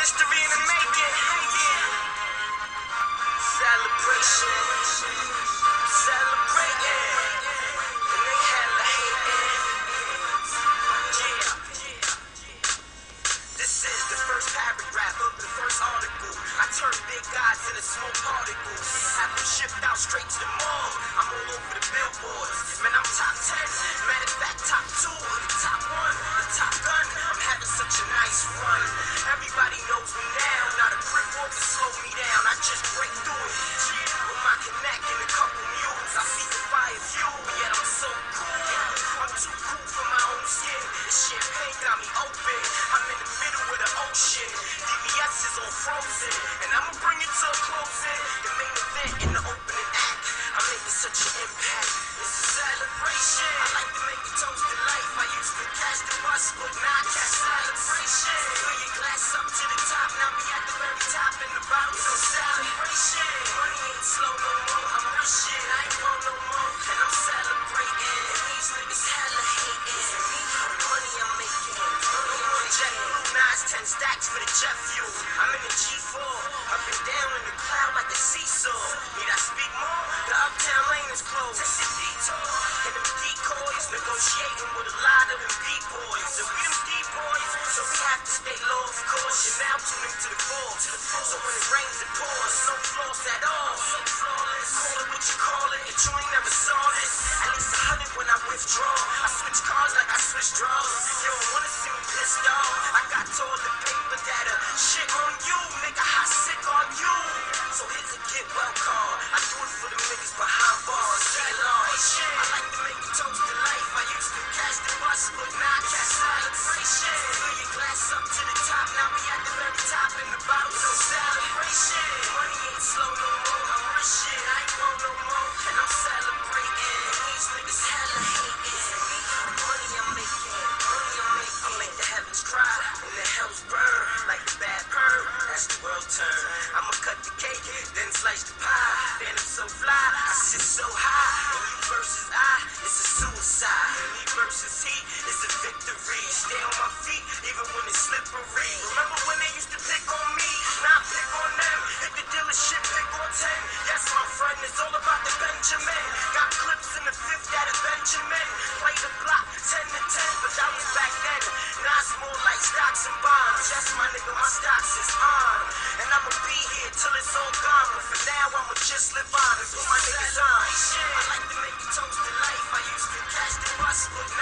history in the making. Celebration. Celebrating. This is the first paragraph of the first article. I turn big guys into small particles. Have them shipped out straight to the mall. I'm all over the billboards. Man, I'm top 10. Matter of fact, top 2, top 1, the top gun. I'm having such a nice run. Knows me now, not a brick wall can slow me down. I just break through it. With my connect and a couple mules, I see the fire fuel, yet I'm so cool. I'm too cool for my own skin. The champagne got me open. I'm in the middle of the ocean. DVS is on frozen, and I'ma bring it to a closing. The main event in the opening act. I'm making such an impact. It's a celebration. I like to make a toast to life. I used to catch the bus, but now I catch celebration. Now it's 10 stacks for the jet fuel. I'm in the G4. Up and down in the cloud like a seesaw. Need I speak more? The uptown lane is closed. Take a detour. And them decoys negotiating with a lot of them D-boys. And we them D-boys, so we have to stay low, of course. You're now tuning to the fall. So when it rains, I'ma cut the cake, then slice the pie. Then I'm so fly, I sit so high. Just live on and put my nigga, my stocks is on, and I'ma be here till it's all gone. For now, I'ma just live on. 'cause my niggas on. I like to make a toast to life. I used to catch the bus, but now